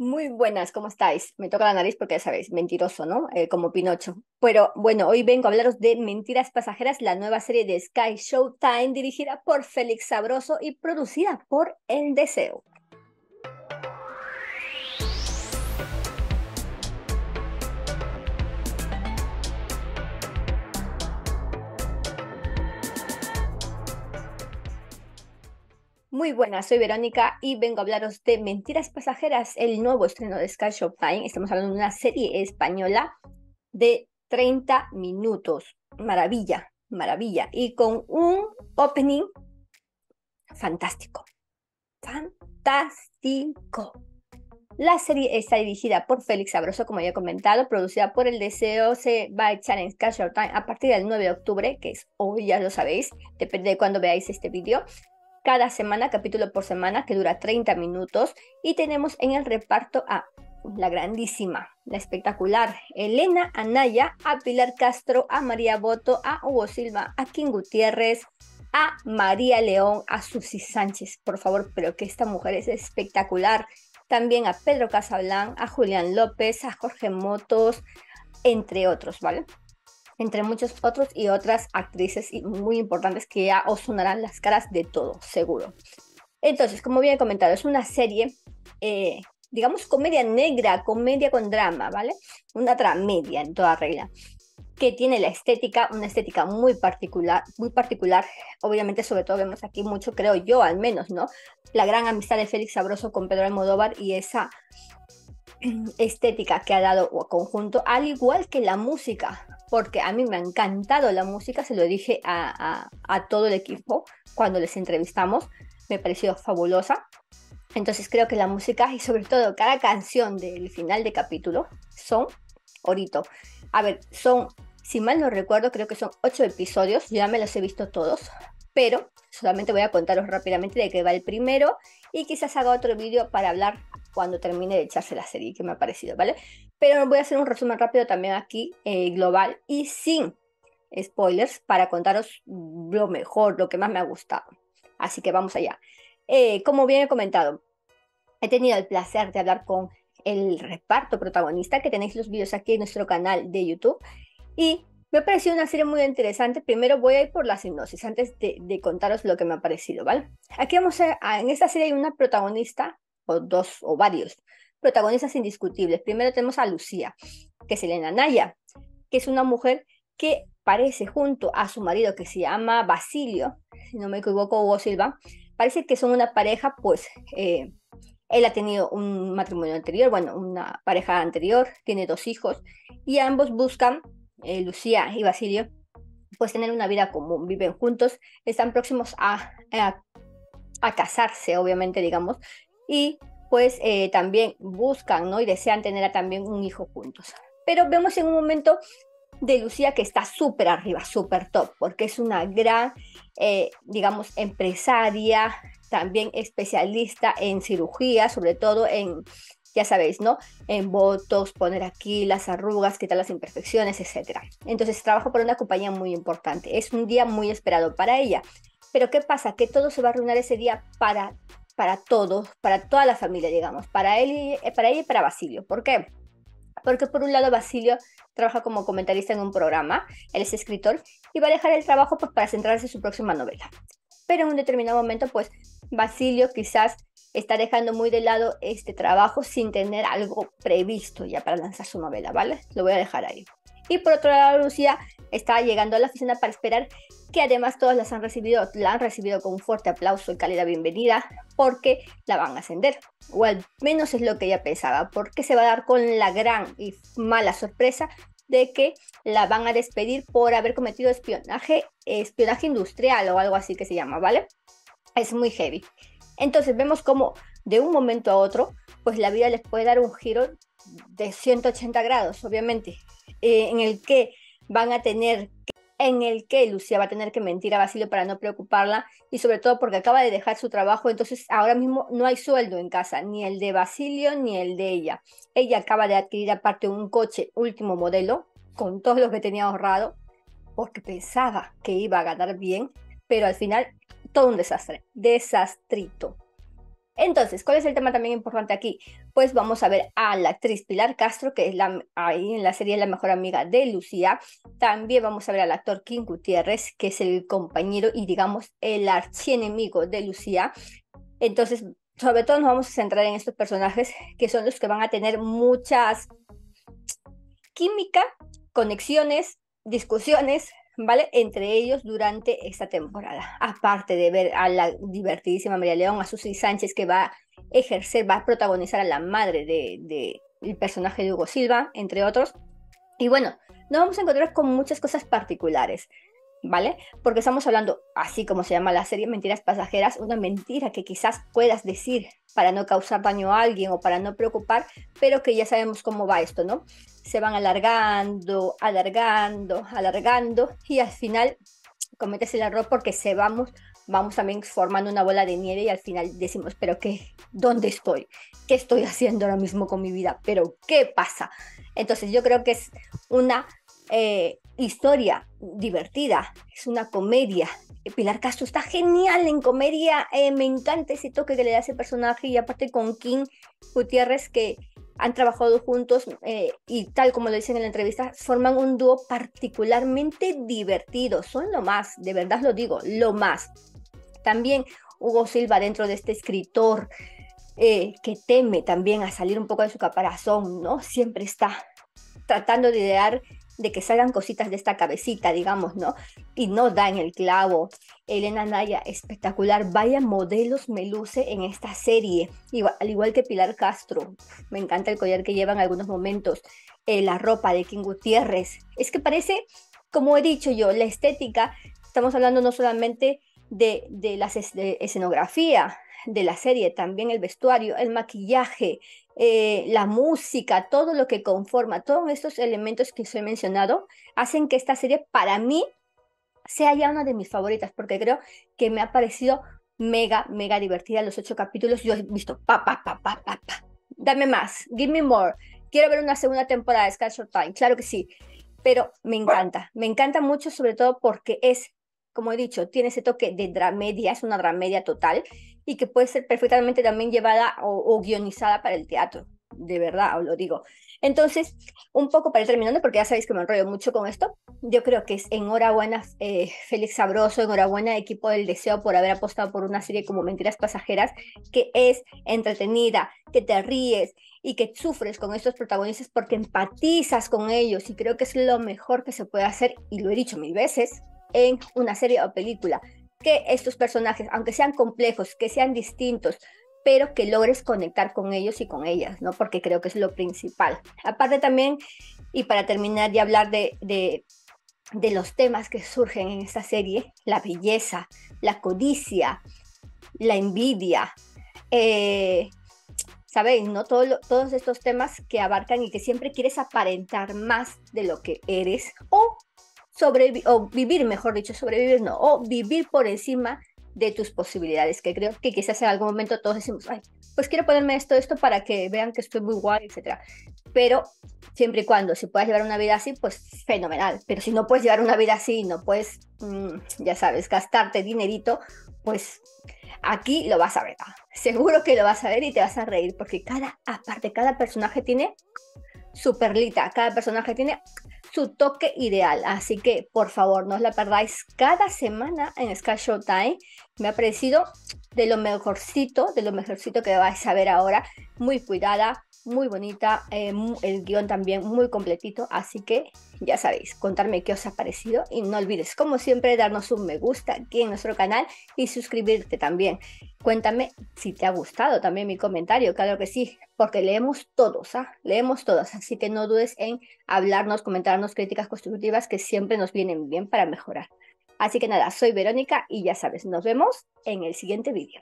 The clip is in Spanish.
Muy buenas, ¿cómo estáis? Me toca la nariz porque ya sabéis, mentiroso, ¿no? Eh, como Pinocho. Pero bueno, hoy vengo a hablaros de Mentiras Pasajeras, la nueva serie de Sky Showtime dirigida por Félix Sabroso y producida por El Deseo. Muy buenas, soy Verónica y vengo a hablaros de Mentiras Pasajeras, el nuevo estreno de Sky Showtime. Estamos hablando de una serie española de 30 minutos. Maravilla, maravilla. Y con un opening fantástico. Fantástico. La serie está dirigida por Félix Sabroso, como ya he comentado, producida por El Deseo, se va a echar en Sky Showtime a partir del 9 de octubre, que es hoy, ya lo sabéis, depende de cuándo veáis este vídeo cada semana, capítulo por semana, que dura 30 minutos. Y tenemos en el reparto a la grandísima, la espectacular Elena Anaya, a Pilar Castro, a María Boto, a Hugo Silva, a King Gutiérrez, a María León, a Susi Sánchez, por favor, pero que esta mujer es espectacular. También a Pedro Casablan, a Julián López, a Jorge Motos, entre otros, ¿vale? Entre muchos otros y otras actrices muy importantes que ya os sonarán las caras de todo, seguro. Entonces, como bien he comentado, es una serie, eh, digamos, comedia negra, comedia con drama, ¿vale? Una tramedia en toda regla, que tiene la estética, una estética muy particular, muy particular. Obviamente, sobre todo vemos aquí mucho, creo yo, al menos, ¿no? La gran amistad de Félix Sabroso con Pedro Almodóvar y esa estética que ha dado conjunto, al igual que la música, porque a mí me ha encantado la música, se lo dije a, todo el equipo cuando les entrevistamos, me pareció fabulosa. Entonces creo que la música y sobre todo cada canción del final de capítulo son orito. A ver, son, si mal no recuerdo, creo que son ocho episodios, ya me los he visto todos, pero solamente voy a contaros rápidamente de qué va el primero y quizás haga otro vídeo para hablar cuando termine de echarse la serie que me ha parecido, ¿vale? Pero voy a hacer un resumen rápido también aquí, eh, global y sin spoilers, para contaros lo mejor, lo que más me ha gustado. Así que vamos allá. Eh, como bien he comentado, he tenido el placer de hablar con el reparto protagonista, que tenéis los vídeos aquí en nuestro canal de YouTube. Y me ha parecido una serie muy interesante. Primero voy a ir por la sinopsis antes de, contaros lo que me ha parecido, ¿vale? Aquí vamos a, en esta serie hay una protagonista o dos o varios protagonistas indiscutibles. Primero tenemos a Lucía, que es Elena Naya, que es una mujer que parece junto a su marido que se llama Basilio, si no me equivoco, Hugo Silva, parece que son una pareja, pues eh, él ha tenido un matrimonio anterior, bueno, una pareja anterior, tiene dos hijos y ambos buscan, eh, Lucía y Basilio, pues tener una vida común, viven juntos, están próximos a, a, a casarse, obviamente, digamos, y pues eh, también buscan, ¿no? Y desean tener también un hijo juntos. Pero vemos en un momento de Lucía que está súper arriba, súper top, porque es una gran, eh, digamos, empresaria, también especialista en cirugía, sobre todo en, ya sabéis, ¿no? En botox, poner aquí las arrugas, quitar las imperfecciones, etc. Entonces trabaja por una compañía muy importante. Es un día muy esperado para ella. Pero ¿qué pasa? Que todo se va a arruinar ese día para para todos, para toda la familia, digamos, para él eh, para ella y para Basilio. ¿Por qué? Porque por un lado Basilio trabaja como comentarista en un programa, él es escritor y va a dejar el trabajo pues, para centrarse en su próxima novela. Pero en un determinado momento, pues Basilio quizás está dejando muy de lado este trabajo sin tener algo previsto ya para lanzar su novela, ¿vale? Lo voy a dejar ahí. Y por otro lado, Lucía está llegando a la oficina para esperar que además todos las han recibido, la han recibido con un fuerte aplauso y cálida bienvenida porque la van a ascender. O al menos es lo que ella pensaba, porque se va a dar con la gran y mala sorpresa de que la van a despedir por haber cometido espionaje, espionaje industrial o algo así que se llama, ¿vale? Es muy heavy. Entonces vemos como de un momento a otro, pues la vida les puede dar un giro de 180 grados, obviamente, eh, en el que van a tener en el que Lucía va a tener que mentir a Basilio para no preocuparla y sobre todo porque acaba de dejar su trabajo, entonces ahora mismo no hay sueldo en casa, ni el de Basilio ni el de ella. Ella acaba de adquirir aparte un coche último modelo con todo lo que tenía ahorrado porque pensaba que iba a ganar bien, pero al final todo un desastre, desastrito. Entonces, ¿cuál es el tema también importante aquí? pues vamos a ver a la actriz Pilar Castro, que es la, ahí en la serie la mejor amiga de Lucía. También vamos a ver al actor King Gutiérrez, que es el compañero y digamos el archienemigo de Lucía. Entonces, sobre todo nos vamos a centrar en estos personajes que son los que van a tener muchas química, conexiones, discusiones, ¿vale? Entre ellos durante esta temporada. Aparte de ver a la divertidísima María León, a Susy Sánchez que va a ejercer, va a protagonizar a la madre del de, el personaje de Hugo Silva, entre otros. Y bueno, nos vamos a encontrar con muchas cosas particulares. ¿Vale? Porque estamos hablando, así como se llama la serie, mentiras pasajeras, una mentira que quizás puedas decir para no causar daño a alguien o para no preocupar, pero que ya sabemos cómo va esto, ¿no? Se van alargando, alargando, alargando y al final cometes el error porque se vamos, vamos también formando una bola de nieve y al final decimos, pero ¿qué? ¿Dónde estoy? ¿Qué estoy haciendo ahora mismo con mi vida? ¿Pero qué pasa? Entonces yo creo que es una eh, historia divertida, es una comedia. Pilar Castro está genial en comedia, eh, me encanta ese toque que le da ese personaje y aparte con King Gutiérrez que han trabajado juntos eh, y tal como lo dicen en la entrevista, forman un dúo particularmente divertido, son lo más, de verdad lo digo, lo más. También Hugo Silva dentro de este escritor que teme también a salir un poco de su caparazón, ¿no? Siempre está tratando de idear de que salgan cositas de esta cabecita, digamos, ¿no? Y no da en el clavo. Elena Naya, espectacular. Vaya modelos me luce en esta serie. Al igual que Pilar Castro. Me encanta el collar que lleva en algunos momentos. Eh, la ropa de King Gutiérrez. Es que parece, como he dicho yo, la estética. Estamos hablando no solamente de, de la escenografía, de la serie, también el vestuario, el maquillaje, eh, la música, todo lo que conforma, todos estos elementos que os he mencionado, hacen que esta serie para mí sea ya una de mis favoritas, porque creo que me ha parecido mega, mega divertida los ocho capítulos. Yo he visto, pa, pa, pa, pa, pa, pa. Dame más, give me more. Quiero ver una segunda temporada de Sky Short Time, claro que sí, pero me encanta, me encanta mucho sobre todo porque es como he dicho, tiene ese toque de dramedia, es una dramedia total y que puede ser perfectamente también llevada o, guionizada para el teatro, de verdad, os lo digo. Entonces, un poco para ir terminando, porque ya sabéis que me enrollo mucho con esto, yo creo que es enhorabuena eh, Félix Sabroso, enhorabuena equipo del deseo por haber apostado por una serie como Mentiras Pasajeras, que es entretenida, que te ríes y que sufres con estos protagonistas porque empatizas con ellos y creo que es lo mejor que se puede hacer y lo he dicho mil veces, en una serie o película, que estos personajes, aunque sean complejos, que sean distintos, pero que logres conectar con ellos y con ellas, ¿no? Porque creo que es lo principal. Aparte también, y para terminar de hablar de, de, los temas que surgen en esta serie, la belleza, la codicia, la envidia, eh, ¿sabéis? ¿no? todos estos temas que abarcan y que siempre quieres aparentar más de lo que eres o sobrevivir, o vivir, mejor dicho, sobrevivir no, o vivir por encima de tus posibilidades, que creo que quizás en algún momento todos decimos, ay, pues quiero ponerme esto, esto para que vean que estoy muy guay, etc. Pero siempre y cuando si puedes llevar una vida así, pues fenomenal. Pero si no puedes llevar una vida así, no puedes, mm, ya sabes, gastarte dinerito, pues aquí lo vas a ver. Seguro que lo vas a ver y te vas a reír, porque cada, aparte, cada personaje tiene su perlita, cada personaje tiene su toque ideal. Así que por favor, no os la perdáis cada semana en Sky Showtime. Me ha parecido de lo mejorcito, de lo mejorcito que vais a ver ahora. Muy cuidada, muy bonita, eh, el guion también muy completito, así que ya sabéis, contarme qué os ha parecido y no olvides, como siempre, darnos un me gusta aquí en nuestro canal y suscribirte también. Cuéntame si te ha gustado también mi comentario, claro que sí, porque leemos todos, ¿ah? leemos todos, así que no dudes en hablarnos, comentarnos críticas constructivas que siempre nos vienen bien para mejorar. Así que nada, soy Verónica y ya sabes, nos vemos en el siguiente vídeo.